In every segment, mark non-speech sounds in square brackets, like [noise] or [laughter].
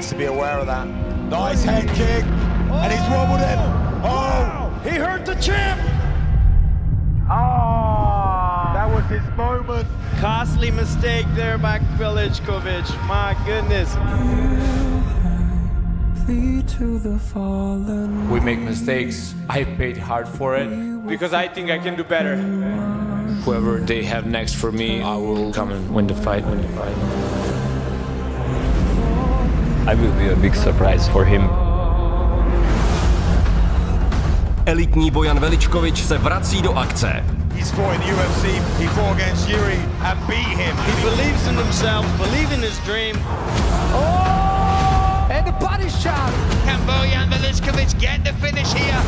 needs to be aware of that. Nice head kick, and he's wobbled him. Oh, he hurt the champ. Oh, ah. that was his moment. Costly mistake there by Kvillichkovic. My goodness. We make mistakes. I paid hard for it. Because I think I can do better. Whoever they have next for me, I will come and win the fight. Win the fight. I will be a big surprise for him. Elitní Bojan Veličkovič se vrací do akce. He's fought in UFC, he fought against Yuri and beat him. He believes in himself, believes in his dream. Oh! And the body shot. Can Bojan Veličkovic get the finish here?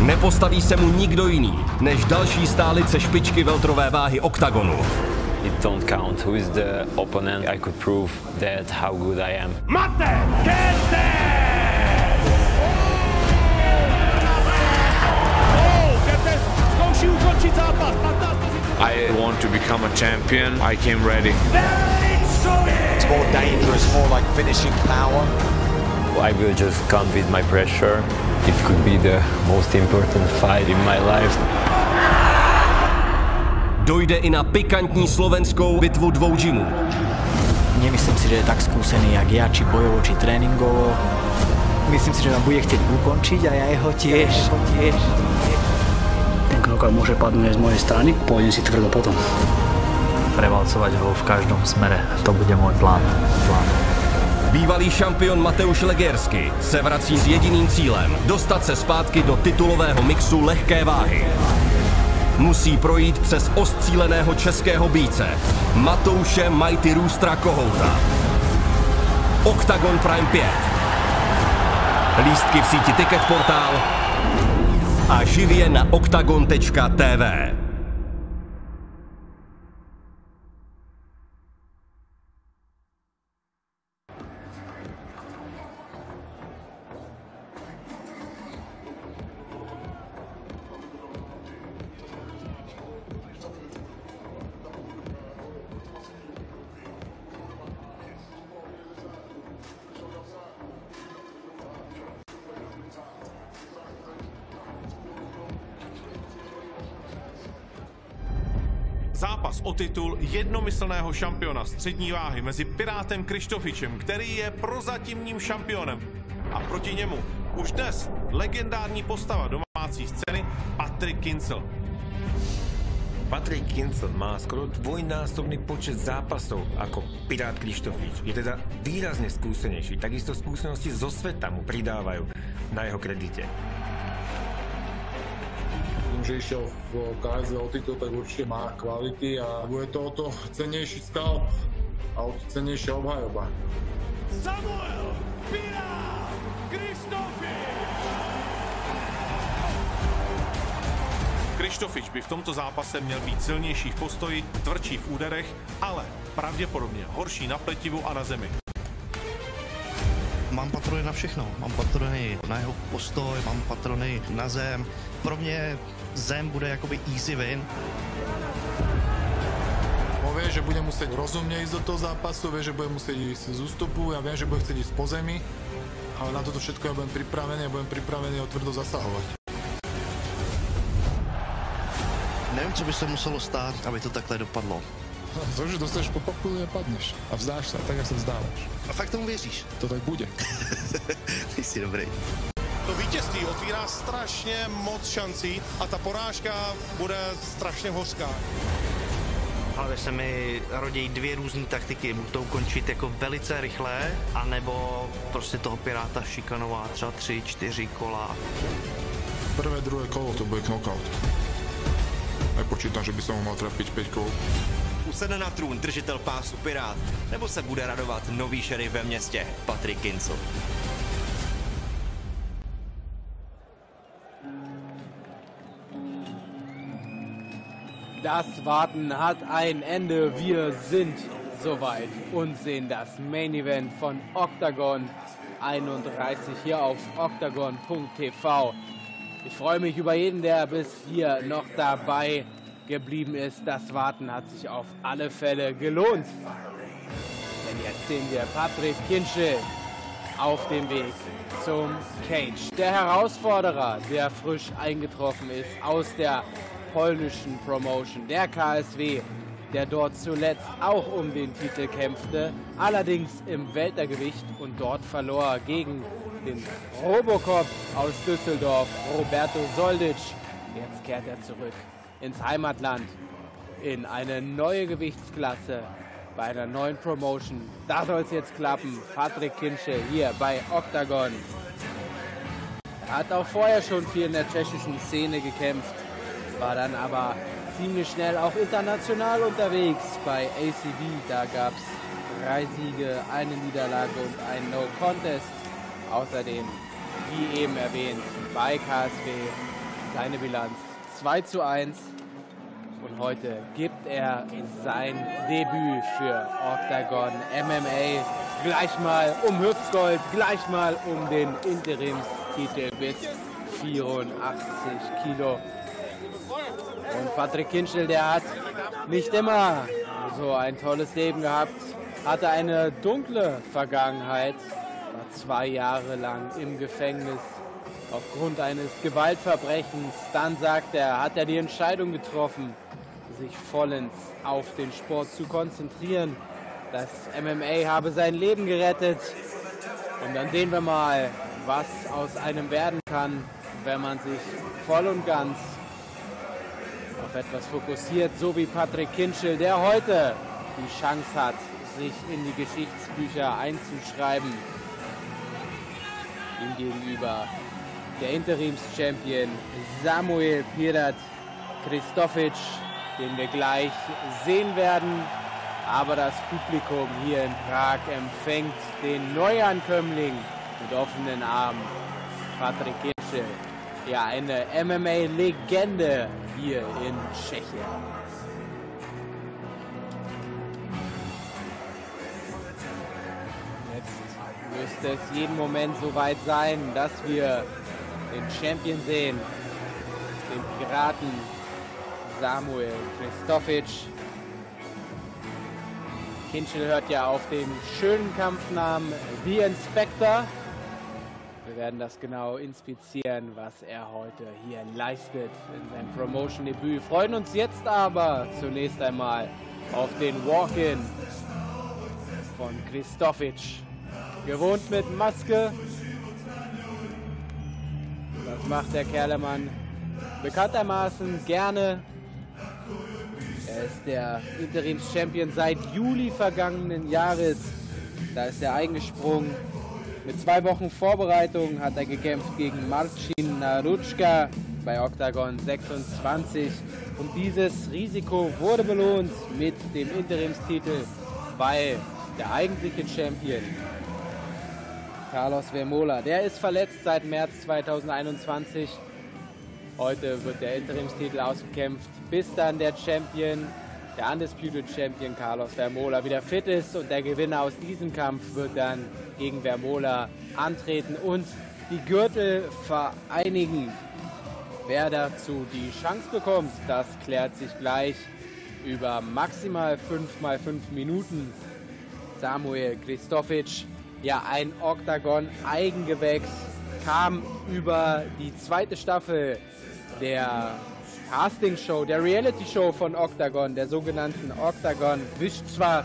Nepostaví se mu nikdo jiný, než další stálice špičky veltrové váhy oktagonu. It don't count who is the opponent. I could prove that how good I am. Mate, get I want to become a champion. I came ready. It's more dangerous, more like finishing power. I will just come with my pressure. It could be the most important fight in my life. Dojde i na pikantní slovenskou bitvu dvou džimů. Nemyslím si, že je tak skúsený jak ja, či bojovo, či tréningovo. Myslím si, že ma bude chcieť ukončiť a ja jeho tiež. tiež. Ten knockout môže padnúť aj z mojej strany, pôjdem si tvrdo potom. Prevalcovať ho v každom smere, to bude môj plán. plán. Bývalý šampion Mateusz Legersky se vrací s jediným cílem dostat se zpátky do titulového mixu lehké váhy. Musí projít přes ostcíleného českého bíce Matouše Mighty Roostra Kohouta. Octagon Prime 5. Lístky v síti Ticket Portál a živě na octagon.tv. jednomyslného šampiona střední váhy mezi Pirátem Krištofičem, který je prozatímním šampionem. A proti němu už dnes legendární postava domácí scény Patrick Kincel. Patrik Kincel má skoro dvojnásobný počet zápasov ako Pirát Krištofič. Je teda výrazne skúsenejší. Takisto skúsenosti zo sveta mu pridávajú na jeho kredite. Tým, že išiel v KSV o titul, tak určite má kvality a bude to o to cennejší skalp a o to cennejšia obhajoba. Samuel Pirát! Krištofič by v tomto zápase měl být silnější v postoji, tvrdší v úderech, ale pravděpodobně horší na pletivu a na zemi. Mám patrony na všechno. Mám patrony na jeho postoj, mám patrony na zem. Pro mě zem bude jakoby easy win. On vie, že bude musieť rozumne ísť do toho zápasu, vie, že bude musieť ísť z ústupu, ja viem, že bude chcieť ísť po zemi, ale na toto všetko ja budem pripravený a budem pripravený ho tvrdo zasahovať. Nevím, co by se muselo stát, aby to takhle dopadlo. To, že dostaneš po papulu a padneš a vzdáš sa, tak jak sa vzdávaš. A fakt tomu věříš? To tak bude. [laughs] Ty jsi dobrý. To vítězství otvírá strašně moc šancí a ta porážka bude strašně hořká. Ale se mi rodí dvě různé taktiky. Buď to ukončit jako velice rychle, anebo prostě toho piráta šikanovat třeba tři, čtyři kola. Prvé, druhé kolo to bude knockout. Nepočítam, že by som ho mal trafiť 5 kol. Usedne na trůn držitel pásu Pirát, nebo se bude radovat nový šerif ve městě Patrick Kincel. Das Warten hat ein Ende. Wir sind soweit und sehen das Main Event von Octagon 31 hier auf octagon.tv. Ich freue mich über jeden, der bis hier noch dabei geblieben ist. Das Warten hat sich auf alle Fälle gelohnt. Denn jetzt sehen wir Patrick Kinschel auf dem Weg zum Cage. Der Herausforderer, der frisch eingetroffen ist aus der polnischen Promotion, der KSW, der dort zuletzt auch um den Titel kämpfte, allerdings im Weltergewicht und dort verlor gegen den Robocop aus Düsseldorf, Roberto Soldic. Jetzt kehrt er zurück ins Heimatland in eine neue Gewichtsklasse bei einer neuen Promotion. Da soll es jetzt klappen. Patrick Kinschel hier bei Octagon. Er hat auch vorher schon viel in der tschechischen Szene gekämpft, war dann aber ziemlich schnell auch international unterwegs bei ACB. Da gab es drei Siege, eine Niederlage und ein No Contest. Außerdem, wie eben erwähnt, bei KSW seine Bilanz 2 zu 1 und heute gibt er sein Debüt für Octagon MMA. Gleich mal um Hüftgold, gleich mal um den Interimstitel bis 84 Kilo. Und Patrick Kinschel, der hat nicht immer so ein tolles Leben gehabt, hatte eine dunkle Vergangenheit, war zwei Jahre lang im Gefängnis aufgrund eines Gewaltverbrechens. Dann sagt er, hat er die Entscheidung getroffen, sich vollends auf den Sport zu konzentrieren. Das MMA habe sein Leben gerettet. Und dann sehen wir mal, was aus einem werden kann, wenn man sich voll und ganz auf etwas fokussiert, so wie Patrick Kinschel, der heute die Chance hat, sich in die Geschichtsbücher einzuschreiben. Ihm gegenüber der Interims-Champion Samuel Pirat Kristofic, den wir gleich sehen werden. Aber das Publikum hier in Prag empfängt den Neuankömmling mit offenen Armen. Patrick Kirschel, ja eine MMA-Legende hier in Tschechien. Jetzt müsste es jeden Moment soweit sein, dass wir den Champion sehen, den Piraten Samuel Kristofic. Kinschel hört ja auf den schönen Kampfnamen The Inspector. Wir werden das genau inspizieren, was er heute hier leistet in seinem Promotion-Debüt. Freuen uns jetzt aber zunächst einmal auf den Walk-In von Kristofic. Gewohnt mit Maske. Macht der Kerlemann bekanntermaßen gerne er ist der Interims-Champion seit Juli vergangenen Jahres. Da ist er eingesprungen. Mit zwei Wochen Vorbereitung hat er gekämpft gegen Marcin Narutschka bei Octagon 26. Und dieses Risiko wurde belohnt mit dem Interimstitel, weil der eigentliche Champion Carlos Vermola, der ist verletzt seit März 2021 Heute wird der Interimstitel ausgekämpft, bis dann der Champion, der Undisputed Champion Carlos Vermola wieder fit ist und der Gewinner aus diesem Kampf wird dann gegen Vermola antreten und die Gürtel vereinigen. Wer dazu die Chance bekommt, das klärt sich gleich über maximal 5 mal 5 Minuten. Samuel Kristofic, ja ein Octagon-Eigengewächs, kam über die zweite Staffel der Casting-Show, der Reality-Show von Octagon, der sogenannten Octagon Wischzwa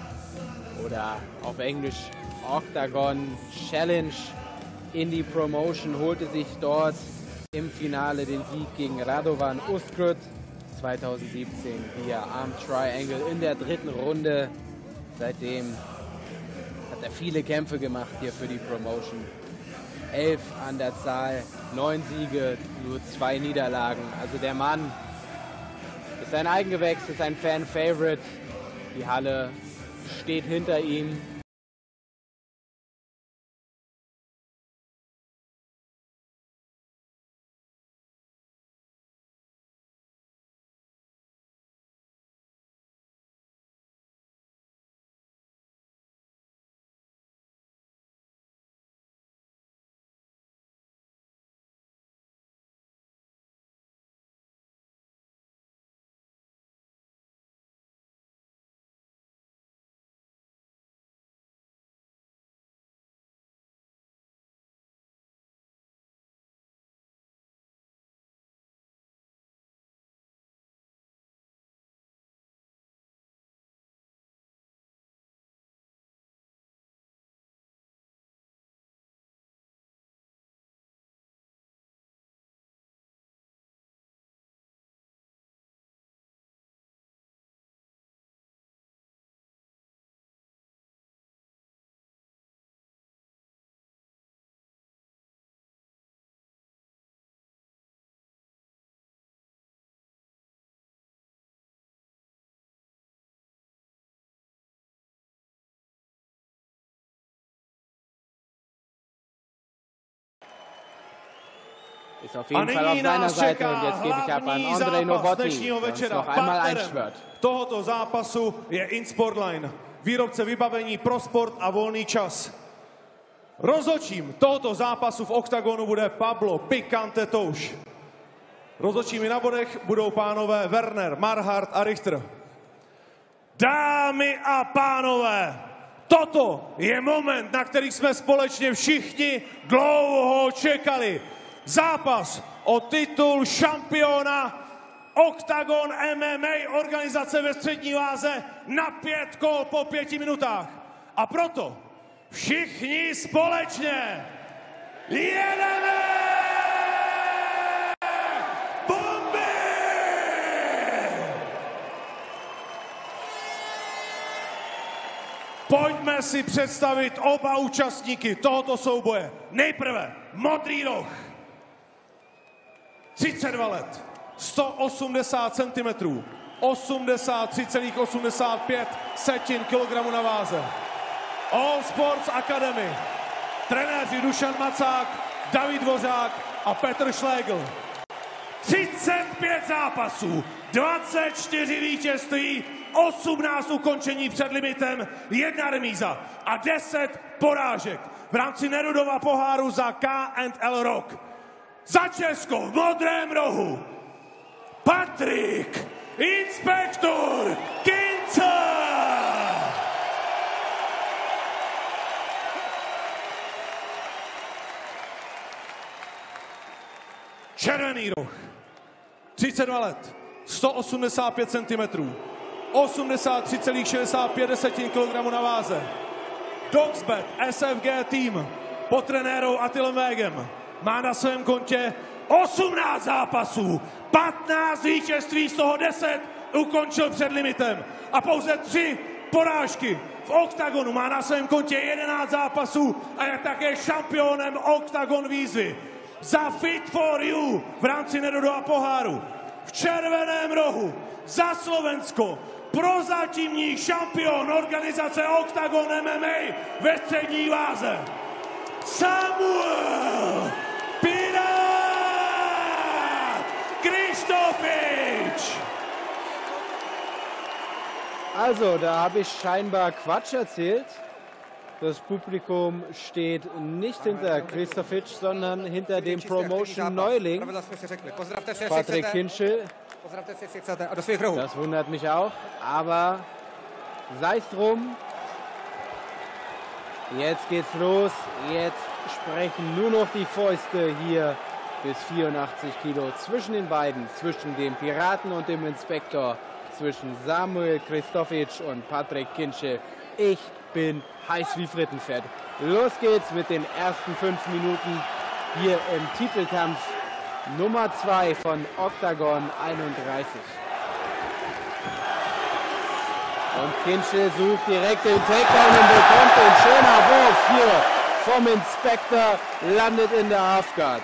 oder auf Englisch Octagon Challenge in die Promotion, holte sich dort im Finale den Sieg gegen Radovan Uskrut 2017 via Arm Triangle in der dritten Runde. Seitdem hat er viele Kämpfe gemacht hier für die Promotion elf an der Zahl, neun Siege, nur zwei Niederlagen. Also der Mann ist ein Eigengewächs, ist ein Fan-Favorite. Die Halle steht hinter ihm. Ist auf jeden Fall auf seiner Seite und jetzt gebe ich ab an Andrej Novotný, der noch einmal einschwört. tohoto zápasu je Insportline, výrobce vybavení pro sport a volný čas. Rozočím tohoto zápasu v oktagonu bude Pablo Pikante Touš. Rozočími na bodech budou pánové Werner, Marhart a Richter. Dámy a pánové, toto je moment, na který jsme společně všichni dlouho čekali. Zápas o titul šampiona Octagon MMA organizace ve střední váze na pět kol po pěti minutách. A proto všichni společně jedeme! Pojďme si představit oba účastníky tohoto souboje. Nejprve modrý roh. 32 let, 180 cm, 83,85 setin kilogramu na váze. All Sports Academy. Trenéři Dušan Macák, David Dvořák a Petr Schlegel. 35 zápasů, 24 vítězství, 18 ukončení před limitem, jedna remíza a 10 porážek v rámci Nerudova poháru za K&L Rock. Za Česko v modrém rohu. Patrik Inspektor Kinca! Červený roh, 32 let, 185 cm, 83,65 kg na váze. Dogsbet SFG tým pod trenérou Attilem Wegem má na svém kontě 18 zápasů, 15 vítězství, z toho 10 ukončil před limitem a pouze 3 porážky. V OKTAGONu má na svém kontě 11 zápasů a je také šampionem OKTAGON výzvy. Za Fit for You v rámci Nedodova poháru. V červeném rohu za Slovensko prozatímní šampion organizace Octagon MMA ve střední váze. Samuel Pirát Christofic! Also, da habe ich scheinbar Quatsch erzählt. Das Publikum steht nicht hinter Christofic, sondern hinter dem Promotion-Neuling Patrick Kinschel. Das wundert mich auch, aber sei es drum. Jetzt geht's los. Jetzt sprechen nur noch die Fäuste hier bis 84 Kilo zwischen den beiden, zwischen dem Piraten und dem Inspektor, zwischen Samuel Christofic und Patrick Kinsche. Ich bin heiß wie Frittenfett. Los geht's mit den ersten fünf Minuten hier im Titelkampf Nummer 2 von Octagon 31. Und Kinschel sucht direkt den Takedown und bekommt den schöner Wurf hier vom Inspektor, landet in der Halfguard.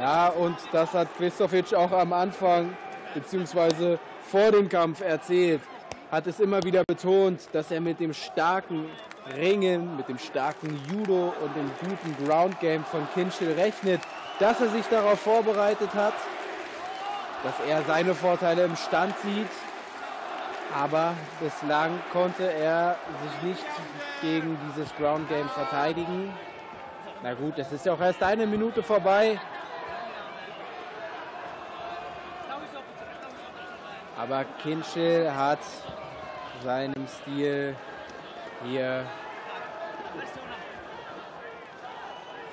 Ja, und das hat Christofic auch am Anfang beziehungsweise vor dem Kampf erzählt, hat es immer wieder betont, dass er mit dem starken Ringen, mit dem starken Judo und dem guten Ground Game von Kinschel rechnet, dass er sich darauf vorbereitet hat, dass er seine Vorteile im Stand sieht. Aber bislang konnte er sich nicht gegen dieses Ground Game verteidigen. Na gut, es ist ja auch erst eine Minute vorbei. Aber Kinschel hat seinem Stil hier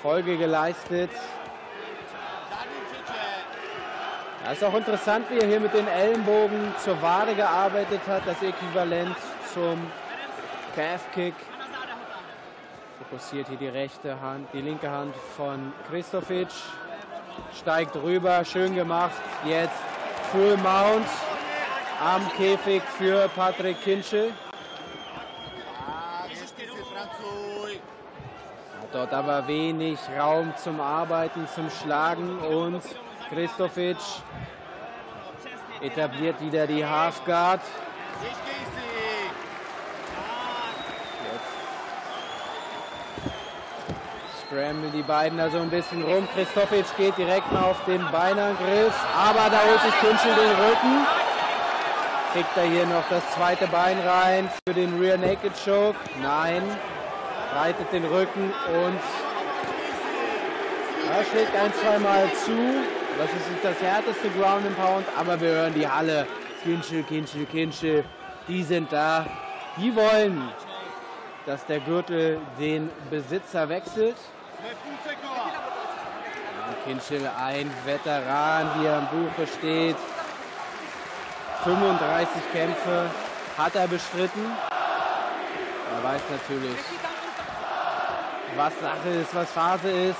Folge geleistet. Ja, ist auch interessant, wie er hier mit den Ellenbogen zur Wade gearbeitet hat, das Äquivalent zum Calf Kick. Fokussiert hier die rechte Hand, die linke Hand von Christofic. Steigt rüber, schön gemacht. Jetzt Full Mount am Käfig für Patrick Kinschel. Dort aber wenig Raum zum Arbeiten, zum Schlagen und Christofic etabliert wieder die Halfguard. Scramble die beiden da so ein bisschen rum. Christofic geht direkt mal auf den Beinangriff, aber da holt sich Kinschel den Rücken. Kriegt er hier noch das zweite Bein rein für den Rear Naked Choke? Nein. Reitet den Rücken und ja, schlägt ein, zweimal zu. Das ist nicht das härteste Ground and Pound, aber wir hören die Halle. Kinschel, Kinschel, Kinschel. Die sind da. Die wollen, dass der Gürtel den Besitzer wechselt. Kinschel, ein Veteran, wie er im Buche steht. 35 Kämpfe hat er bestritten. Er weiß natürlich, was Sache ist, was Phase ist.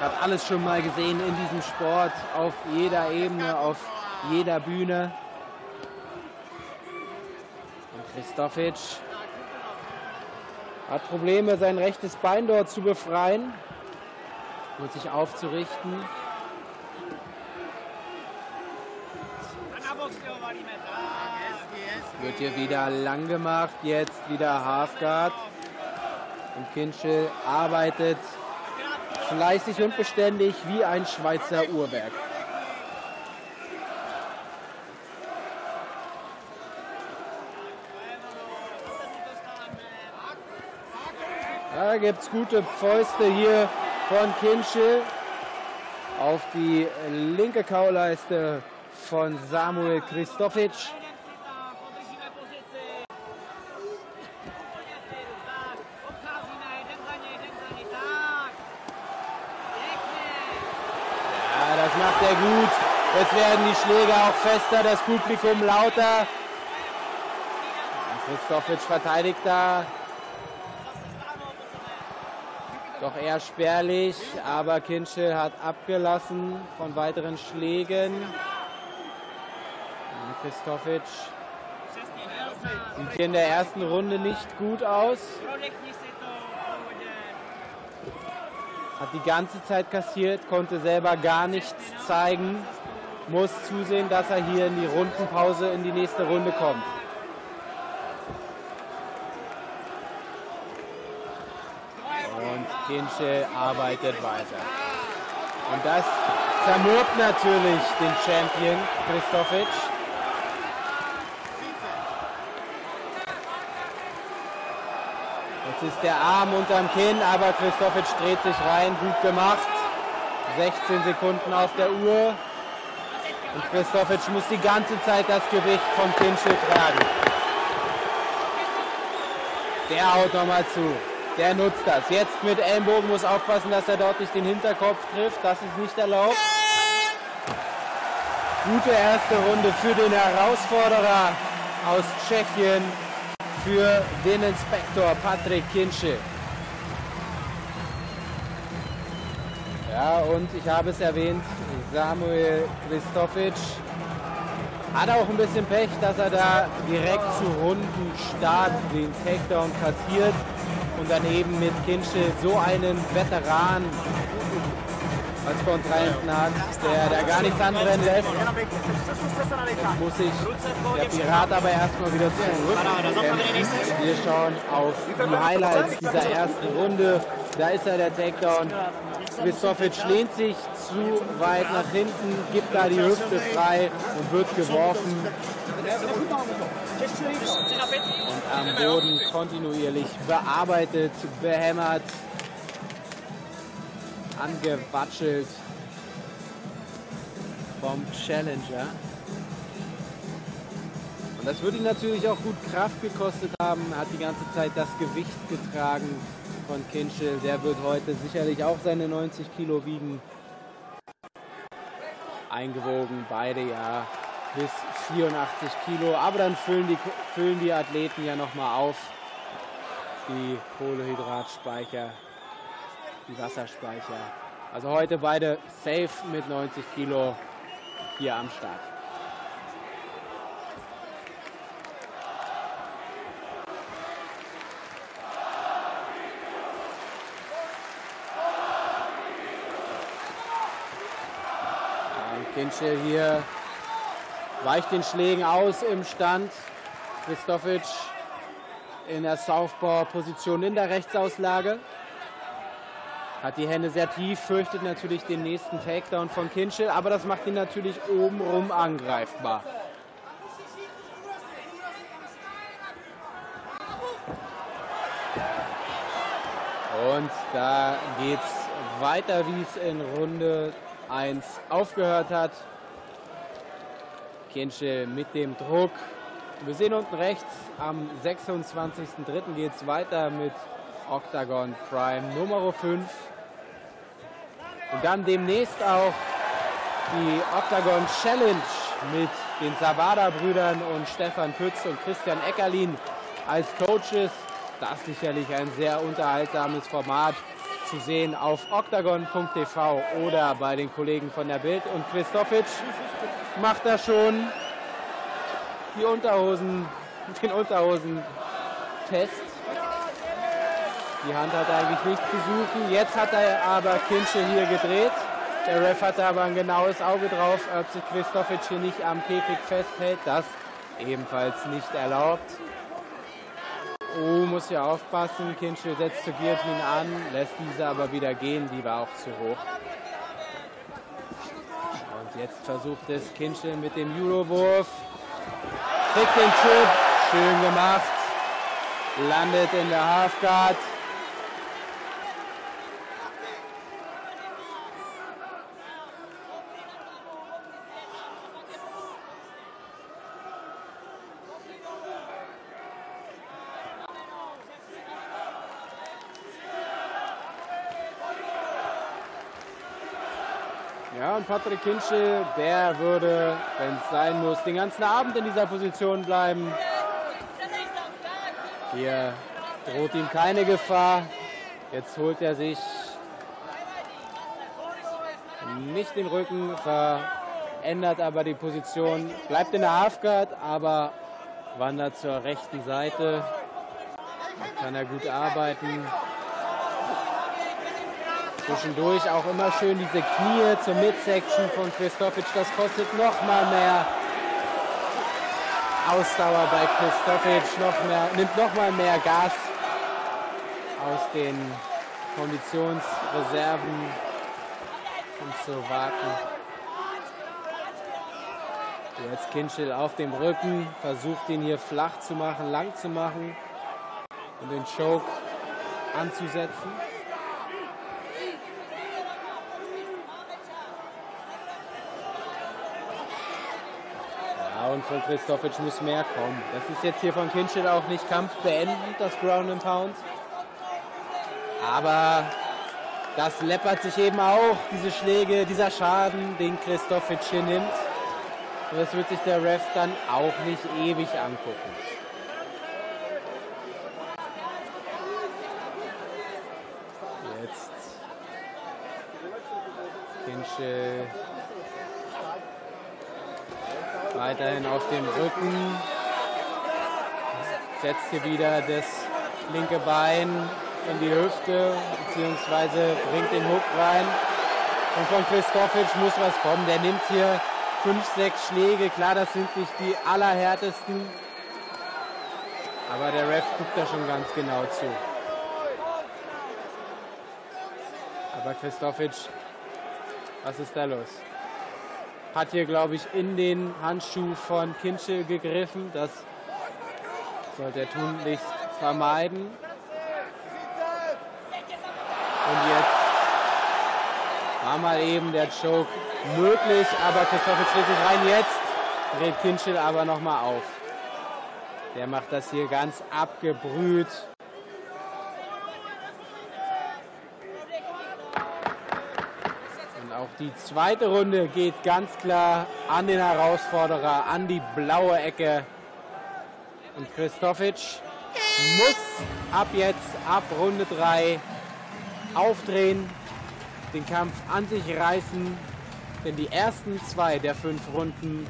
Hat alles schon mal gesehen in diesem Sport, auf jeder Ebene, auf jeder Bühne. Und Christofic hat Probleme, sein rechtes Bein dort zu befreien und sich aufzurichten. Wird hier wieder lang gemacht, jetzt wieder Halfguard. Und Kinschel arbeitet fleißig und beständig wie ein Schweizer Uhrwerk. Da gibt es gute Fäuste hier von Kinschel auf die linke Kauleiste von Samuel Kristofic. Ja, das macht er gut. Jetzt werden die Schläge auch fester, das Publikum lauter. Kristofic verteidigt da. Doch eher spärlich, aber Kinschel hat abgelassen von weiteren Schlägen. Kristofic sieht hier in der ersten Runde nicht gut aus. Hat die ganze Zeit kassiert, konnte selber gar nichts zeigen. Muss zusehen, dass er hier in die Rundenpause in die nächste Runde kommt. Und Kinschel arbeitet weiter. Und das zermürbt natürlich den Champion Kristofic. Jetzt ist der Arm unterm Kinn, aber Kristofic dreht sich rein. Gut gemacht. 16 Sekunden auf der Uhr. Und Kristofic muss die ganze Zeit das Gewicht vom Kinschel tragen. Der haut nochmal zu. Der nutzt das. Jetzt mit Ellenbogen muss aufpassen, dass er dort nicht den Hinterkopf trifft. Das ist nicht erlaubt. Gute erste Runde für den Herausforderer aus Tschechien, für den Inspektor Patrick Kinschel. Ja, und ich habe es erwähnt, Samuel Kristofic hat auch ein bisschen Pech, dass er da direkt zu runden Start den Takedown kassiert und daneben mit Kinschel so einen Veteran als Kontrahenten hat, der da gar nichts anbrennen lässt. Jetzt muss sich der Pirat aber erstmal wieder zurückkämpfen. Wir schauen auf die Highlights dieser ersten Runde. Da ist er, der Takedown. Kristofic lehnt sich zu weit nach hinten, gibt da die Hüfte frei und wird geworfen. Und am Boden kontinuierlich bearbeitet, behämmert, angewatschelt vom Challenger. Und das würde ihn natürlich auch gut Kraft gekostet haben. Hat die ganze Zeit das Gewicht getragen von Kinschel. Der wird heute sicherlich auch seine 90 Kilo wiegen. Eingewogen, beide ja bis 84 Kilo. Aber dann füllen die, füllen die Athleten ja nochmal auf. Die Kohlehydratspeicher, die Wasserspeicher. Also heute beide safe mit 90 Kilo hier am Start. Kinschel hier weicht den Schlägen aus im Stand. Christofic in der Southpaw-Position in der Rechtsauslage. Hat die Hände sehr tief, fürchtet natürlich den nächsten Takedown von Kinchel, aber das macht ihn natürlich obenrum angreifbar. Und da geht's weiter, wie es in Runde 1 aufgehört hat. Kinchel mit dem Druck. Wir sehen unten rechts, am 26.03. geht es weiter mit Octagon Prime Nummer 5. Und dann demnächst auch die Octagon Challenge mit den Sabada-Brüdern und Stefan Pütz und Christian Eckerlin als Coaches. Das ist sicherlich ein sehr unterhaltsames Format zu sehen auf octagon.tv oder bei den Kollegen von der Bild. Und Christofic macht da schon die Unterhosen, den Unterhosen-Test. Die Hand hat eigentlich nichts zu suchen. Jetzt hat er aber Kinsche hier gedreht. Der Ref hat aber ein genaues Auge drauf, ob sich Christofic hier nicht am Käfig festhält. Das ebenfalls nicht erlaubt. Oh, muss hier aufpassen. Kinsche setzt zur Guillotine an, lässt diese aber wieder gehen. Die war auch zu hoch. Und jetzt versucht es Kinsche mit dem Judowurf. Kriegt den Chip. Schön gemacht. Landet in der Halfguard. Und Patrick Kinschel, der würde, wenn es sein muss, den ganzen Abend in dieser Position bleiben. Hier droht ihm keine Gefahr. Jetzt holt er sich nicht den Rücken, verändert aber die Position, bleibt in der Halfguard, aber wandert zur rechten Seite. Da kann er gut arbeiten. Zwischendurch auch immer schön diese Knie zur Midsection von Christofic. Das kostet noch mal mehr Ausdauer bei Christofic, noch mehr, nimmt noch mal mehr Gas aus den Konditionsreserven von Slowaken. Jetzt Kinschel auf dem Rücken, versucht ihn hier flach zu machen, lang zu machen und den Choke anzusetzen. Und von Christofic muss mehr kommen. Das ist jetzt hier von Kinchel auch nicht kampfbeendend, das Ground and Pound. Aber das läppert sich eben auch, diese Schläge, dieser Schaden, den Christofic hier nimmt. Und das wird sich der Ref dann auch nicht ewig angucken. Jetzt Kinchel Weiterhin auf dem Rücken. Setzt hier wieder das linke Bein in die Hüfte, beziehungsweise bringt den Hook rein. Und von Christofic muss was kommen. Der nimmt hier fünf, sechs Schläge. Klar, das sind nicht die allerhärtesten. Aber der Ref guckt da schon ganz genau zu. Aber Christofic, was ist da los? Hat hier, glaube ich, in den Handschuh von Kinchel gegriffen. Das sollte er tunlichst vermeiden. Und jetzt war mal eben der Choke möglich, aber Christopher schlägt sich rein. Jetzt dreht Kinchel aber nochmal auf. Der macht das hier ganz abgebrüht. Die zweite Runde geht ganz klar an den Herausforderer, an die blaue Ecke. Und Christofic muss ab jetzt, ab Runde 3, aufdrehen, den Kampf an sich reißen. Denn die ersten zwei der fünf Runden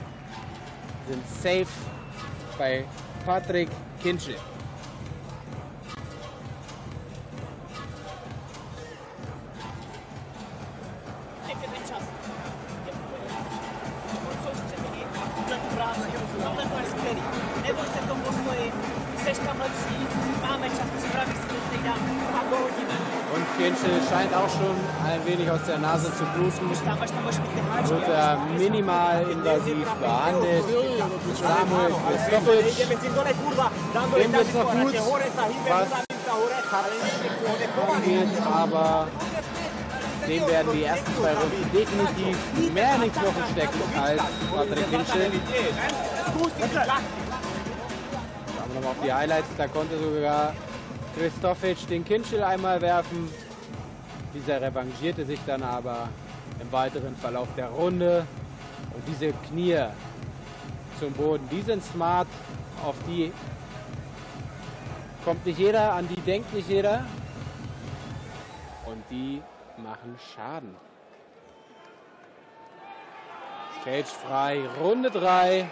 sind safe bei Patrick Kinchel. Tohle to je skvělý. Neboj se v tom postoji, seš tam lepší, máme čas, připraví si to dám, a to. Und Kinschel scheint auch schon ein wenig aus der Nase zu bluten. Wird er minimal invasiv behandelt. Samuel Kristofic. Dem geht's noch gut, was angeht, aber dem werden die ersten zwei Runden definitiv mehr in den Knochen stecken als Patrick Kinschel. Schauen wir nochmal auf die Highlights. Da konnte sogar Kristofic den Kinschel einmal werfen. Dieser revanchierte sich dann aber im weiteren Verlauf der Runde. Und diese Knie zum Boden, die sind smart. Auf die kommt nicht jeder, an die denkt nicht jeder. Und die machen Schaden. Cage frei, Runde 3.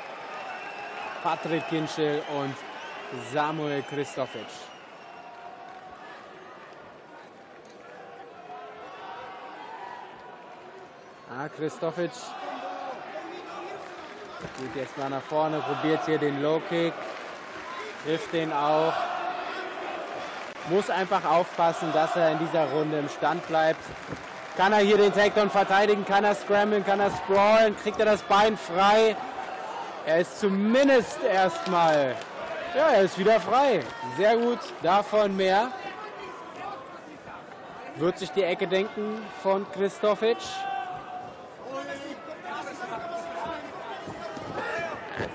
Patrick Kinschel und Samuel Kristofic. Ah, Kristofic geht jetzt mal nach vorne, probiert hier den Low Kick, trifft den auch. Muss einfach aufpassen, dass er in dieser Runde im Stand bleibt. Kann er hier den Takedown verteidigen? Kann er scramblen? Kann er sprawlen? Kriegt er das Bein frei? Er ist zumindest erstmal, ja, er ist wieder frei. Sehr gut, davon mehr. Wird sich die Ecke denken von Kristofic.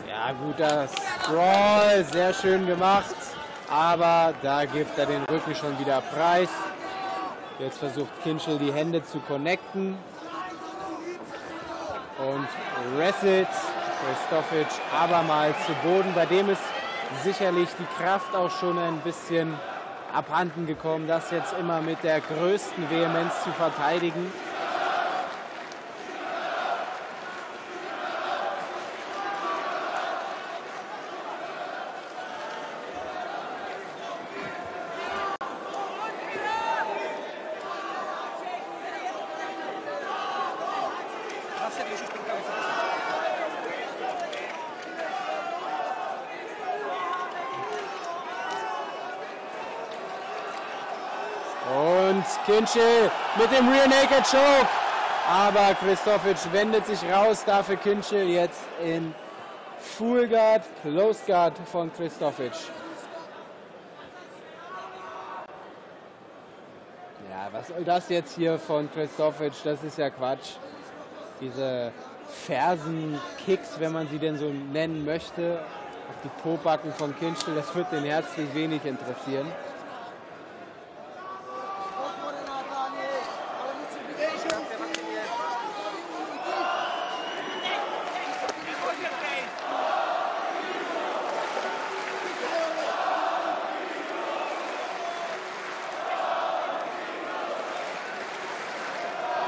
Ja, guter Sprawl, sehr schön gemacht. Aber da gibt er den Rücken schon wieder preis. Jetzt versucht Kinschel die Hände zu connecten. Und wrestelt Kristofic abermals zu Boden. Bei dem ist sicherlich die Kraft auch schon ein bisschen abhanden gekommen, das jetzt immer mit der größten Vehemenz zu verteidigen. Und Kinschel mit dem Rear Naked Choke. Aber Kristofic wendet sich raus, dafür Kinschel jetzt in Full Guard, Close Guard von Kristofic. Ja, was soll das jetzt hier von Kristofic? Das ist ja Quatsch. Diese Fersenkicks, wenn man sie denn so nennen möchte, auf die Pobacken von Kinschel, das wird den herzlich wenig interessieren.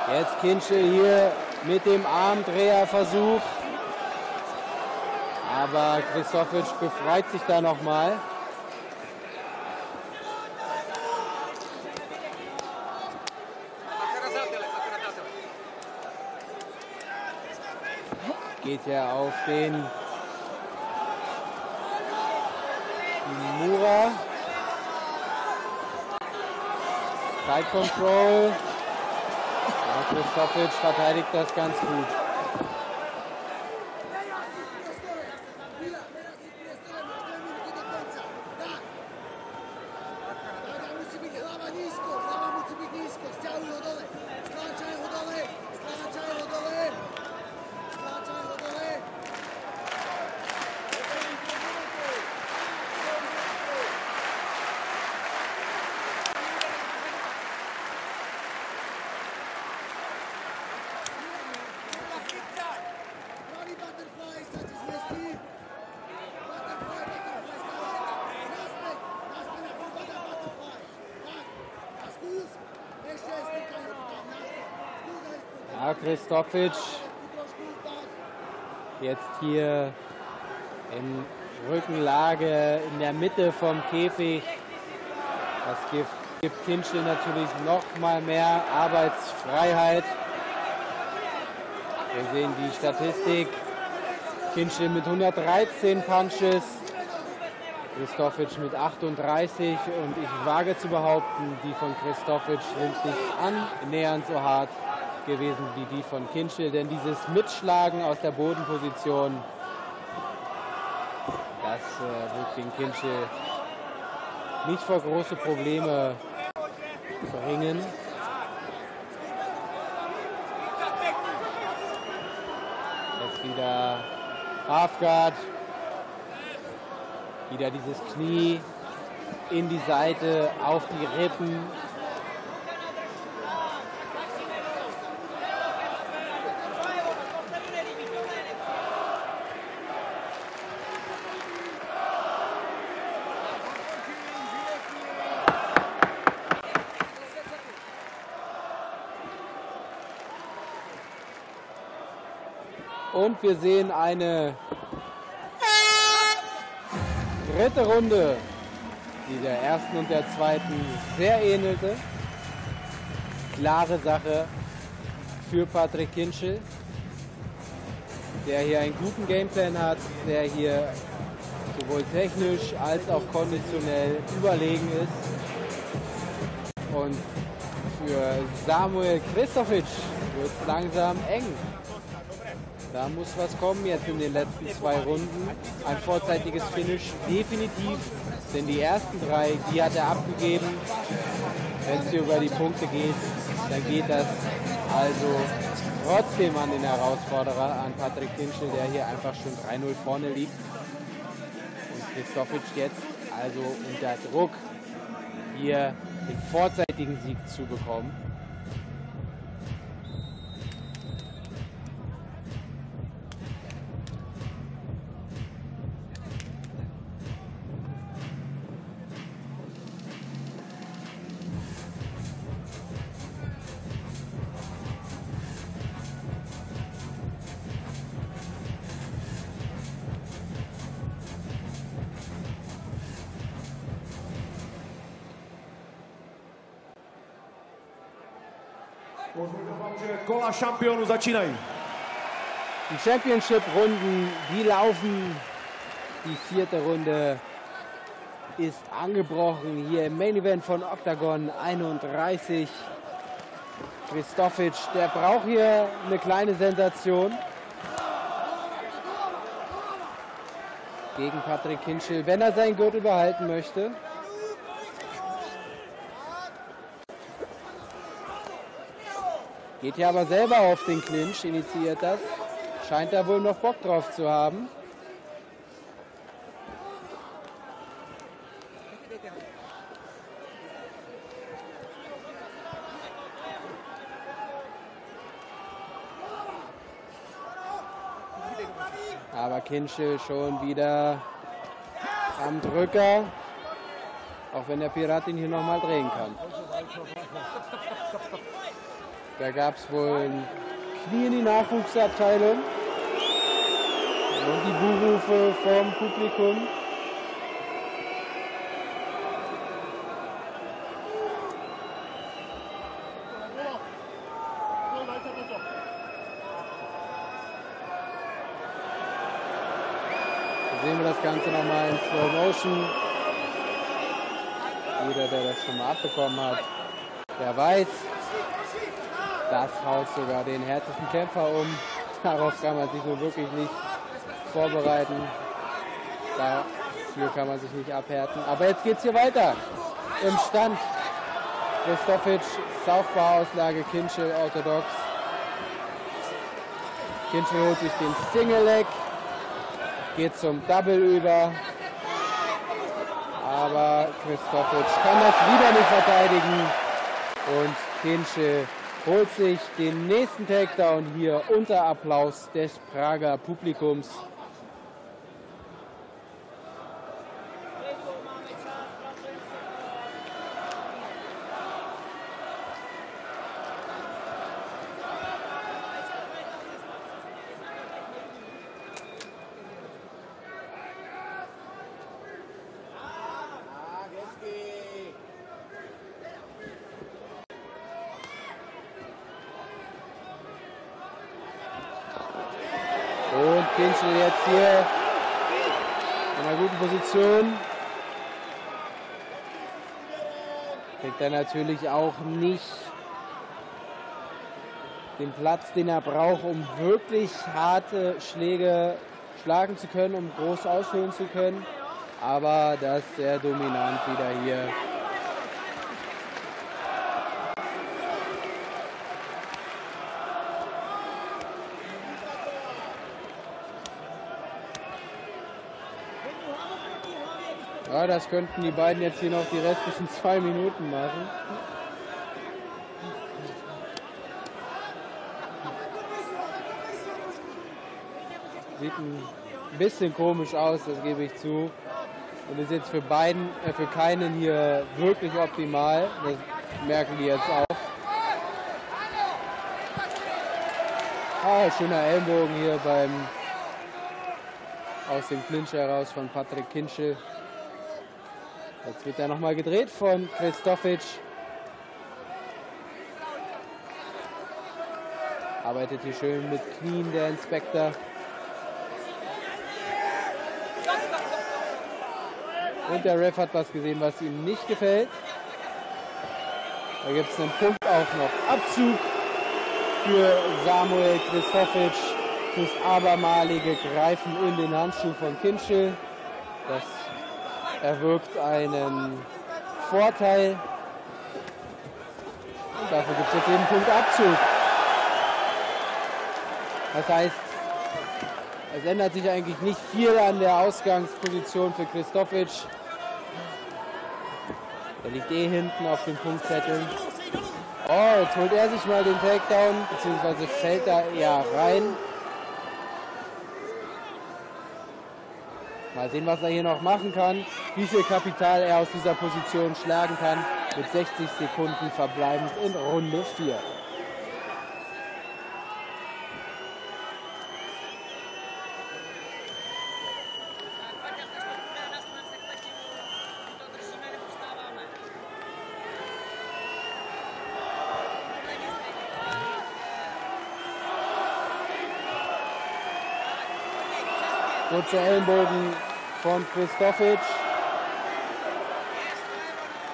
Jetzt Kinschel hier mit dem Armdreherversuch. Aber Christofic befreit sich da nochmal. Geht ja auf den Mura. Side Control. Christofic verteidigt das ganz gut. Kristofic jetzt hier in Rückenlage in der Mitte vom Käfig. Das gibt, gibt Kinschel natürlich noch mal mehr Arbeitsfreiheit. Wir sehen die Statistik. Kinschel mit 113 Punches, Christofic mit 38 und ich wage zu behaupten, die von Christofic sind nicht annähernd so hart gewesen wie die von Kinschel, denn dieses Mitschlagen aus der Bodenposition, das äh, wird den Kinschel nicht vor große Probleme bringen. Jetzt wieder Halfguard. Wieder dieses Knie in die Seite, auf die Rippen. Und wir sehen eine dritte Runde, die der ersten und der zweiten sehr ähnelte. Klare Sache für Patrick Kinschel, der hier einen guten Gameplan hat, der hier sowohl technisch als auch konditionell überlegen ist. Und für Samuel Christofic wird es langsam eng. Da muss was kommen jetzt in den letzten zwei Runden. Ein vorzeitiges Finish definitiv, denn die ersten drei, die hat er abgegeben. Wenn es hier über die Punkte geht, dann geht das also trotzdem an den Herausforderer, an Patrick Kinschel, der hier einfach schon 3-0 vorne liegt. Und Christofic jetzt also unter Druck, hier den vorzeitigen Sieg zu bekommen. Šampionu začínají. Die Championship-Runden, die laufen. Die vierte Runde ist angebrochen hier im Main Event von Octagon 31. Christofic, der braucht hier eine kleine Sensation. Gegen Patrick Kinschel, wenn er seinen Gürtel behalten möchte. Geht hier aber selber auf den Clinch, initiiert das. Scheint da wohl noch Bock drauf zu haben. Aber Kinschel schon wieder am Drücker. Auch wenn der Pirat ihn hier nochmal drehen kann. Da gab es wohl ein Knie in die Nachwuchsabteilung. Und die Buhrufe vom Publikum. Hier sehen wir das Ganze nochmal in Slow Motion. Jeder, der das schon mal abbekommen hat, der weiß, das haut sogar den härtesten Kämpfer um. Darauf kann man sich nur wirklich nicht vorbereiten. Dafür kann man sich nicht abhärten. Aber jetzt geht es hier weiter. Im Stand. Christofic, Southpaw-Auslage, Kinschel, Orthodox. Kinschel holt sich den Single Leg, geht zum Double über. Aber Christofic kann das wieder nicht verteidigen. Und Kinschel holt sich den nächsten Takedown hier unter Applaus des Prager Publikums. Er natürlich auch nicht den Platz, den er braucht, um wirklich harte Schläge schlagen zu können, um groß ausführen zu können. Aber das sehr dominant wieder hier. Das könnten die beiden jetzt hier noch die restlichen zwei Minuten machen. Sieht ein bisschen komisch aus, das gebe ich zu. Und ist jetzt für beiden, äh, für keinen hier wirklich optimal. Das merken die jetzt auch. Ah, schöner Ellenbogen hier beim aus dem Clinch heraus von Patrick Kinschel. Jetzt wird er nochmal gedreht von Kristofic. Arbeitet hier schön mit Knien der Inspektor. Und der Ref hat was gesehen, was ihm nicht gefällt. Da gibt es einen Punkt auch noch. Abzug für Samuel Kristofic fürs abermalige Greifen in den Handschuh von Kinschel. Das erwirkt einen Vorteil. Und dafür gibt es jetzt eben Punkt Abzug. Das heißt, es ändert sich eigentlich nicht viel an der Ausgangsposition für Kristofic. Der liegt eh hinten auf den Punktzetteln. Oh, jetzt holt er sich mal den Takedown, beziehungsweise fällt da eher rein. Mal sehen, was er hier noch machen kann, wie viel Kapital er aus dieser Position schlagen kann. Mit 60 Sekunden verbleibend in Runde 4. Kurzer Ellenbogen von Kristofic.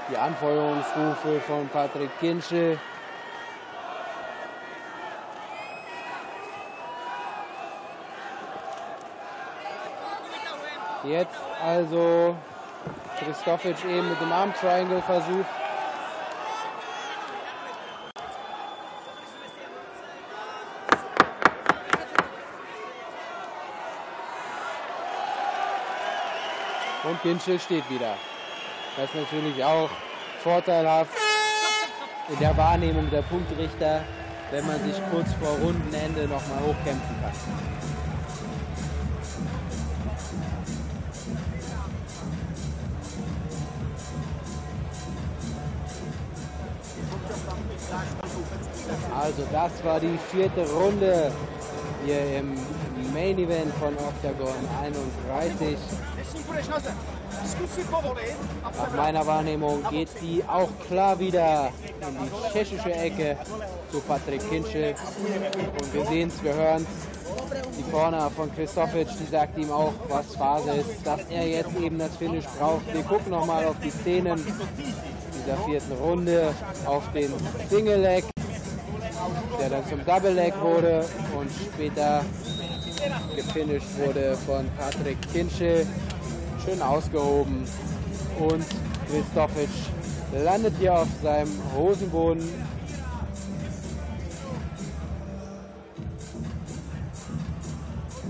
Die Anfeuerungsrufe von Patrick Kinsche. Jetzt also Kristofic eben mit dem Arm Triangle versucht. Ginschel steht wieder. Das ist natürlich auch vorteilhaft in der Wahrnehmung der Punktrichter, wenn man sich kurz vor Rundenende nochmal hochkämpfen kann. Also das war die vierte Runde hier im Main Event von Octagon 31. Nach meiner Wahrnehmung geht die auch klar wieder in die tschechische Ecke zu Patrick Kinschel. Und wir sehen es, wir hören es. Die Corner von Christofic, die sagt ihm auch, was Phase ist, dass er jetzt eben das Finish braucht. Wir gucken nochmal auf die Szenen dieser vierten Runde, auf den Single Leg, der dann zum Double Leg wurde und später gefinisht wurde von Patrick Kinschel. Schön ausgehoben. Und Christofic landet hier auf seinem Hosenboden.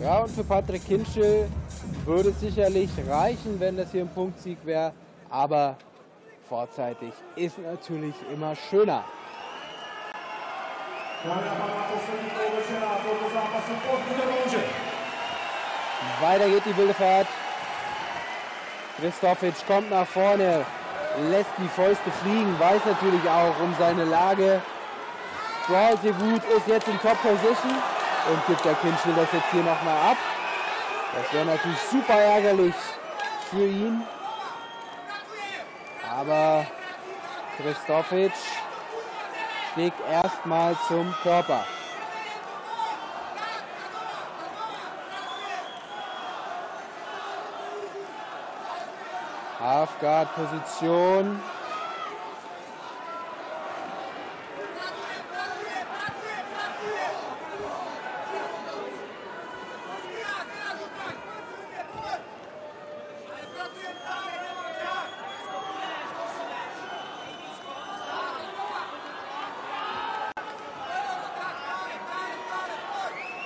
Ja, und für Patrick Kinschel würde es sicherlich reichen, wenn das hier ein Punktsieg wäre. Aber vorzeitig ist natürlich immer schöner. Weiter geht die wilde Fahrt. Christofic kommt nach vorne, lässt die Fäuste fliegen, weiß natürlich auch um seine Lage. Sprawlt hier gut, ist jetzt in Top Position und gibt der Kinschel das jetzt hier nochmal ab. Das wäre natürlich super ärgerlich für ihn. Aber Christofic schlägt erstmal zum Körper. Half-Guard-Position.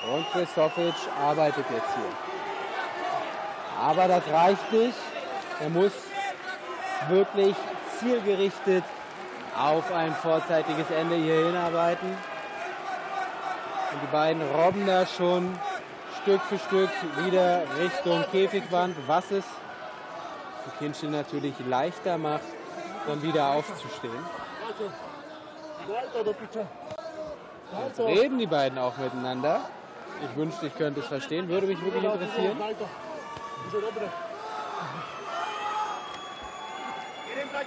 Und Christofic arbeitet jetzt hier. Aber das reicht nicht. Er muss wirklich zielgerichtet auf ein vorzeitiges Ende hier hinarbeiten. Und die beiden robben da schon Stück für Stück wieder Richtung Käfigwand, was es für Kinschel natürlich leichter macht, dann wieder aufzustehen. Jetzt reden die beiden auch miteinander. Ich wünschte, ich könnte es verstehen. Würde mich wirklich interessieren.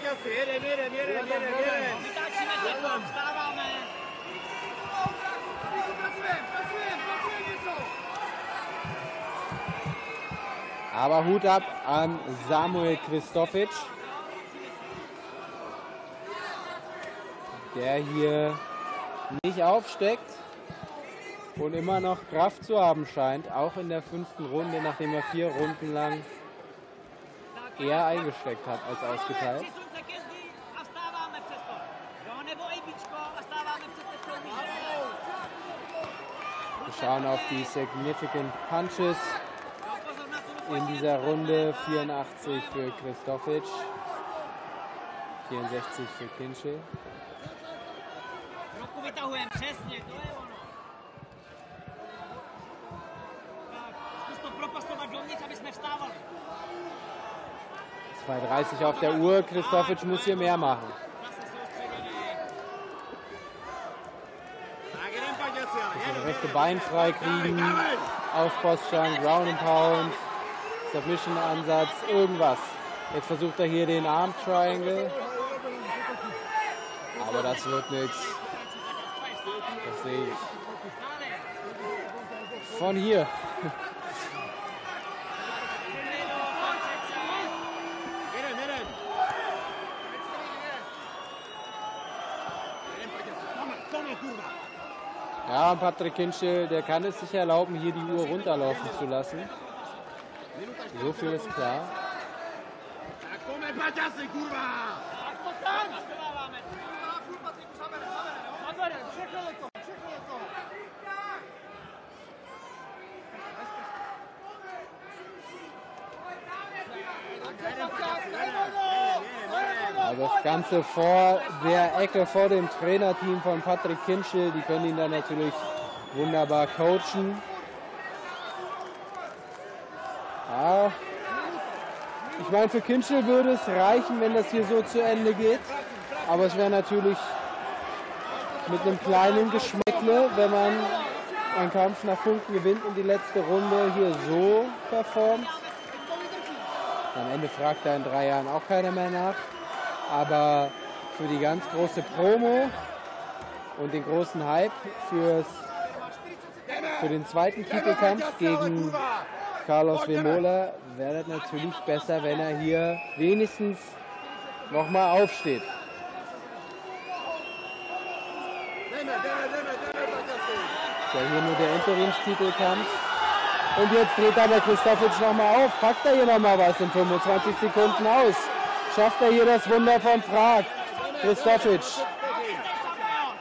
Jeden, jeden, jeden, jeden, jeden. Vytáčíme se to, vstáváme. Aber Hut ab an Samuel Christofic, der hier nicht aufsteckt und immer noch Kraft zu haben scheint, auch in der fünften Runde, nachdem er vier Runden lang eher eingesteckt hat als ausgeteilt. A vstáváme přesto. Jo, nebo i bičko a vstáváme před tou Wir schauen auf die Significant Punches in dieser Runde. 84 für Christofic, 64 für jsme vstávali. 2,30 auf der Uhr. Christofic muss hier mehr machen. Das rechte Bein frei kriegen. Aufpoststand, Ground and Pound, Submission-Ansatz, irgendwas. Jetzt versucht er hier den Arm Triangle. Aber das wird nichts. Das sehe ich. Von hier. Jeden, jeden. Tome, kurva. Ja, Patrick Kinschel, der kann es sich erlauben, hier die Uhr runterlaufen zu lassen. So viel ist klar. Tak tome, paťasy, kurva. Tak to tam. Vstáváme. Kurva, ty zabere, zabere. Zabere, všechno je to, všechno je to. Also das Ganze vor der Ecke, vor dem Trainerteam von Patrick Kinschel. Die können ihn dann natürlich wunderbar coachen. Ja. Ich meine, für Kinschel würde es reichen, wenn das hier so zu Ende geht. Aber es wäre natürlich mit einem kleinen Geschmäckle, wenn man einen Kampf nach Punkten gewinnt und die letzte Runde hier so performt. Am Ende fragt da in drei Jahren auch keiner mehr nach. Aber für die ganz große Promo und den großen Hype fürs, für den zweiten Titelkampf gegen Carlos Vemola wäre das natürlich besser, wenn er hier wenigstens nochmal aufsteht. Ja hier nur der Interimstitelkampf. Und jetzt dreht aber Christofic nochmal auf. Packt er hier nochmal was in 25 Sekunden aus. Schafft er hier das Wunder von Prag. Christofic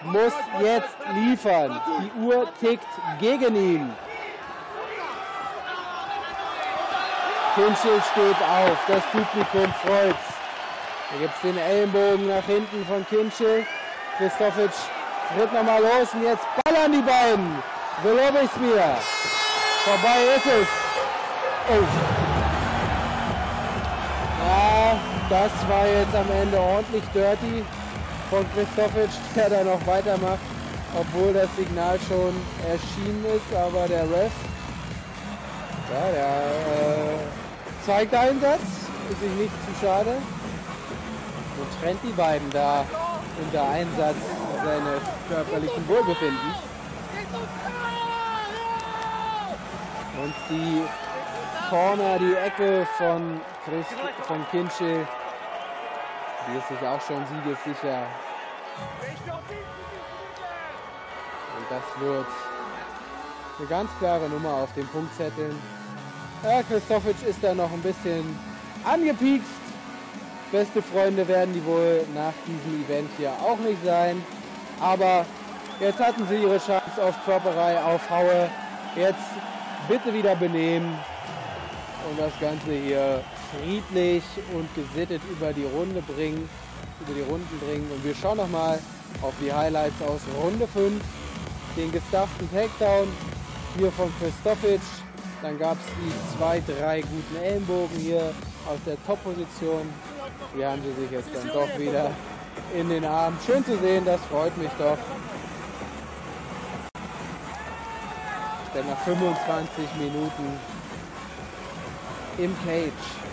muss jetzt liefern. Die Uhr tickt gegen ihn. Kinschel steht auf. Das Publikum freut's. Da gibt es den Ellenbogen nach hinten von Kinschel. Christofic tritt nochmal los und jetzt ballern die beiden. So lobe ich's mir. Vorbei ist es. Oh. Das war jetzt am Ende ordentlich dirty von Christofic, der da noch weitermacht, obwohl das Signal schon erschienen ist. Aber der Ref, ja, der äh, zeigt Einsatz, ist sich nicht zu schade und trennt die beiden da unter Einsatz seines körperlichen Wohlbefindens. Und die Corner, die Ecke von, von Kinschel. Die ist sich auch schon siegessicher. Und das wird eine ganz klare Nummer auf den Punktzetteln. Ja, Christofic ist da noch ein bisschen angepiekst. Beste Freunde werden die wohl nach diesem Event hier auch nicht sein. Aber jetzt hatten sie ihre Chance auf Klopperei, auf Haue. Jetzt bitte wieder benehmen und das Ganze hier friedlich und gesittet über die Runde bringen, über die Runden bringen. Und wir schauen nochmal auf die Highlights aus Runde 5. Den gestafften Takedown hier von Christofic. Dann gab es die zwei, drei guten Ellenbogen hier aus der Top-Position. Hier haben sie sich jetzt dann doch wieder in den Arm. Schön zu sehen, das freut mich doch. Denn nach 25 Minuten im Cage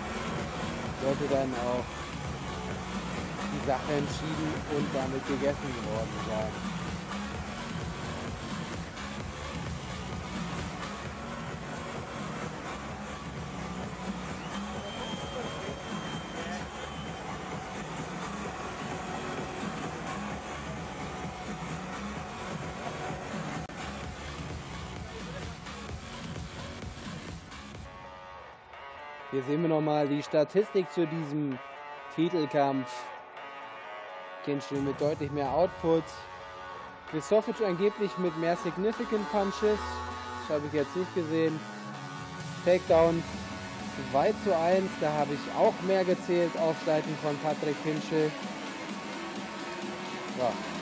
sollte dann auch die Sache entschieden und damit gegessen worden sein. Sehen wir nochmal die Statistik zu diesem Titelkampf. Kinschel mit deutlich mehr Output. Christofic angeblich mit mehr Significant Punches. Das habe ich jetzt nicht gesehen. Takedowns 2 zu 1. Da habe ich auch mehr gezählt auf Seiten von Patrick Kinschel. Ja.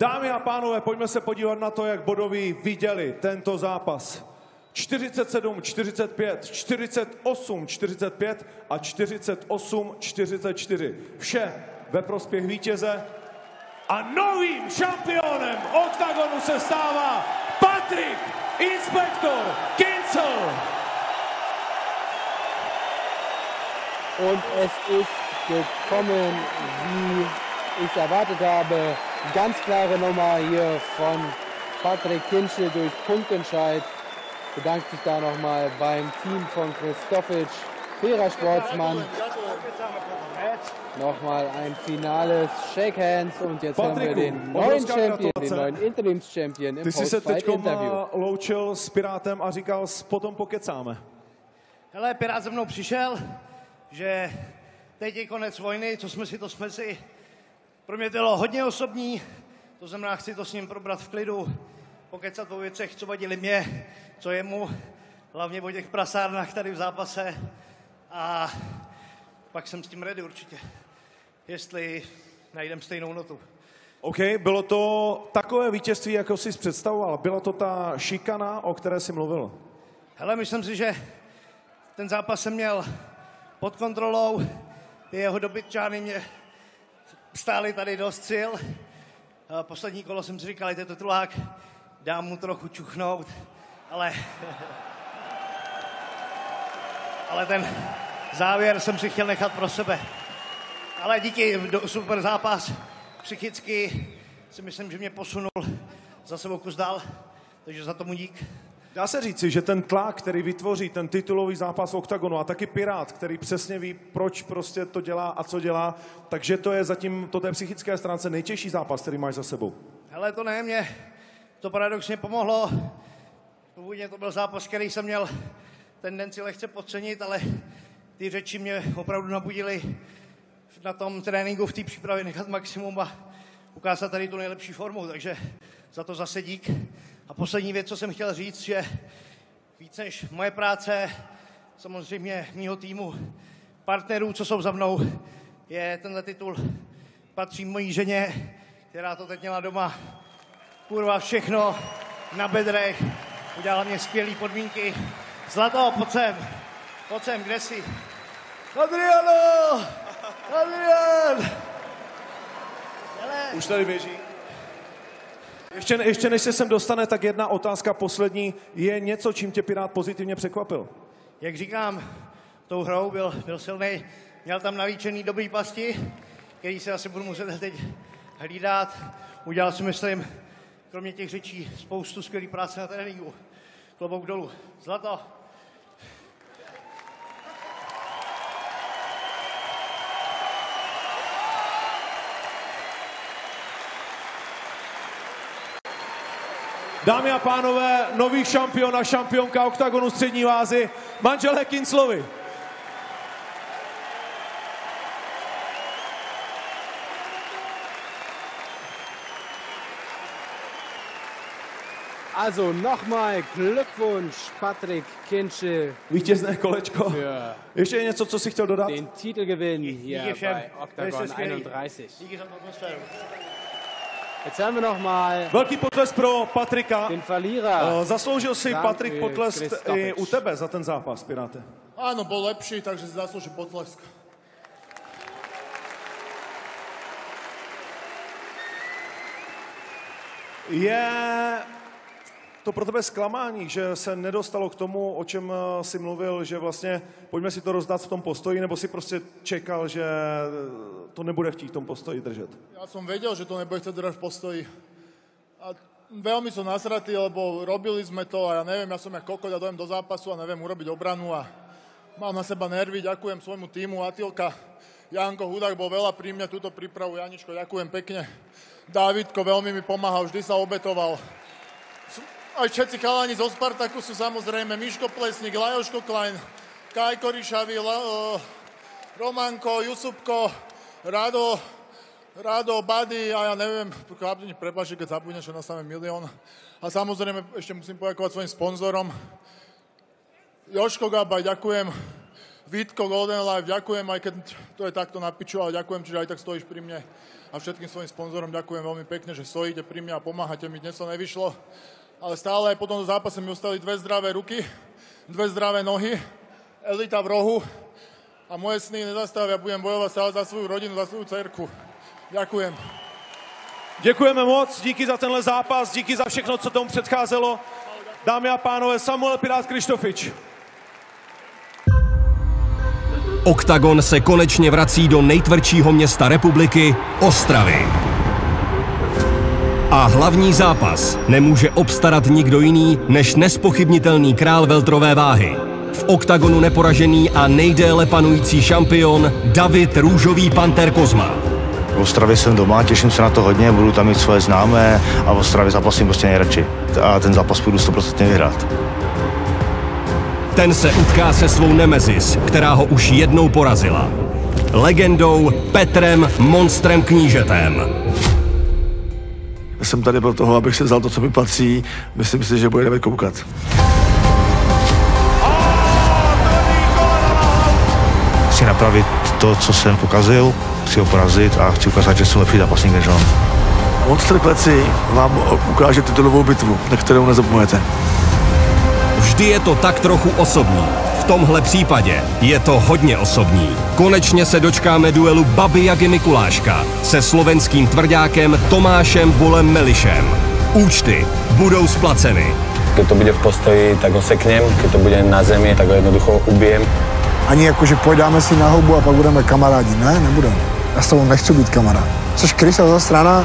Dámy a pánové, pojďme se podívat na to, jak bodoví viděli tento zápas. 47, 45, 48, 45 a 48, 44. Vše ve prospěch vítěze. A novým šampionem OKTAGONu se stává Patrik Inspektor Kincel. Und es ist gekommen, wie ich erwartet habe. Ganz klare Nummer hier von Patrick Kinschel durch Punktentscheid. Bedankt sich da nochmal beim Team von Christofic. Fairer Sportsmann. Nochmal ein finales Shake Hands und jetzt haben wir den neuen Champion, den neuen Interims-Champion im Ty jsi se teď Post-Fight-Interview. loučil s Pirátem a říkal, potom pokecáme. Hele, Pirát za mnou přišel, že teď je konec vojny, co jsme si, to jsme si. Pro mě to bylo hodně osobní, to znamená, chci to s ním probrat v klidu, pokecat o věcech, co vadili mě, co jemu, hlavně o těch prasárnách tady v zápase a pak jsem s tím ready určitě, jestli najdem stejnou notu. OK, bylo to takové vítězství, jako jsi představoval. Byla to ta šikana, o které jsi mluvil. Hele, myslím si, že ten zápas jsem měl pod kontrolou. Ty jeho dobytčány mě stály tady dost sil. A Poslední kolo jsem si říkal, je to titulák, dám mu trochu čuchnout, ale... Ale ten závěr jsem si chtěl nechat pro sebe. Ale díky, super zápas, psychicky si myslím, že mě posunul za sebou kus dál, takže za tomu dík. Dá se říci, že ten tlak, který vytvoří ten titulový zápas OKTAGONu a taky Pirát, který přesně ví, proč prostě to dělá a co dělá, takže to je zatím to té psychické stránce nejtěžší zápas, který máš za sebou. Hele, to ne, mě to paradoxně pomohlo. Původně to byl zápas, který jsem měl tendenci lehce podcenit, ale ty řeči mě opravdu nabudily na tom tréninku v té přípravě nechat maximum a ukázat tady tu nejlepší formu, takže za to zase dík. A poslední věc, co jsem chtěl říct, že víc než moje práce, samozřejmě mýho týmu, partnerů, co jsou za mnou, je tenhle titul patří mojí ženě, která to teď měla doma. Kurva, všechno na bedrech. Udělala mě skvělé podmínky. Zlato, pojď sem. Pojď sem, kde jsi? Adriano! Adrian! Už tady běží. Ještě, ještě než se sem dostane, tak jedna otázka poslední. Je něco, čím tě Pirát pozitivně překvapil? Jak říkám, tou hrou byl, byl silný. Měl tam nalíčený dobrý pasti, který se asi budu muset teď hlídat. Udělal si, myslím, kromě těch řečí spoustu skvělý práce na tréninku. Klobouk dolů. Zlato. Dámy a pánové, nový šampion a šampionka oktagonu střední vázy, manželé Kinclovi. Also nochmal Glückwunsch, Patrick Kinschel. Vítězné kolečko. Ještě je něco, co si chtěl dodat? den Titelgewinn hier bei Octagon Byli jste skvělí. 31. Díky za tu atmosféru. Jetzt haben wir nochmal Velký potlesk pro Patrika. den Verlierer. Eh, Zasloužil si Frank Patrik potlesk i u tebe za ten zápas, Piráte. Áno, bol lepší, takže si zaslúži potlesk. Je to pro tebe zklamání, že se nedostalo k tomu, o čem eh, si mluvil, že vlastně pojďme si to rozdat v tom postoji, nebo si prostě čekal, že eh, to nebude chtít v tom postoji držet? Ja som vedel, že to nebude chcieť držať v postoji. A veľmi som nasratý, lebo robili sme to a ja neviem, ja som ja kokot, ja dojem do zápasu a neviem urobiť obranu a mám na seba nervy, ďakujem svojmu týmu, Atilka, Janko Hudák bol veľa pri mne, túto prípravu, Janičko, ďakujem pekne. Dávidko veľmi mi pomáhal, vždy sa obetoval. Aj všetci chalani zo Spartaku sú samozrejme Miško Plesník, Lajoško Klein, Kajko Ríšavý, La- o, Romanko, Jusupko, Rado, Rado, Bady a ja neviem, prepáčte, keď zabudneš, že nastane milión. A samozrejme ešte musím poďakovať svojim sponzorom. Joško Gabaj, ďakujem. Vítko Golden Life, ďakujem, aj keď to je takto na piču, ale ďakujem, čiže aj tak stojíš pri mne. A všetkým svojim sponzorom ďakujem veľmi pekne, že stojíte pri mne a pomáhate mi. Dnes to nevyšlo, ale stále aj po tomto zápase mi ostali dve zdravé ruky, dve zdravé nohy, elita v rohu a moje sny nezastavia. Budem bojovať stále za svoju rodinu, za svoju cerku. Ďakujem. Děkujeme moc, díky za tenhle zápas, díky za všechno, co tomu předcházelo. Dámy a pánové, Samuel Pirát Krištofič. Oktagon se konečně vrací do nejtvrdšího města republiky, Ostravy. A hlavní zápas nemůže obstarat nikdo jiný než nespochybnitelný král veltrové váhy. V oktagonu neporažený a nejdéle panující šampion David Růžový Panter Kozma. V Ostravě jsem doma, těším se na to hodně, budu tam mít svoje známé a v Ostravě zápasím prostě nejradši. A ten zápas půjdu 100% vyhrát. Ten se utká se svou Nemezis, která ho už jednou porazila. Legendou Petrem Monstrem Knížetem. Jsem tady pro toho, abych si vzal to, co mi patří. Myslím si, že bude David koukat. Chci napravit to, co jsem pokazil, chci ho porazit a chci ukázat, že jsem lepší zápasník než on. Monster kleci vám ukáže titulovou bitvu, na kterou nezapomenete. Vždy je to tak trochu osobní. V tomhle případě je to hodně osobní. Konečně se dočkáme duelu Baby Jagy Mikuláška se slovenským tvrdákem Tomášem Bulem Melišem. Účty budou splaceny. Keď to bude v postoji, tak ho seknem, keď to bude na zemi, tak ho jednoducho ubijem. Ani jako, že pojdáme si na houbu a pak budeme kamarádi. Ne, nebudeme. Já s tobou nechci být kamarád. Což Krysa za strana,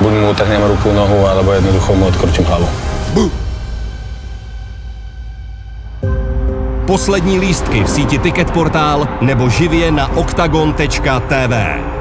Buď mu utrhnem ruku, nohu, alebo jednoducho mu odkročím hlavu. Poslední lístky v síti Ticket Portál nebo živě na octagon.tv.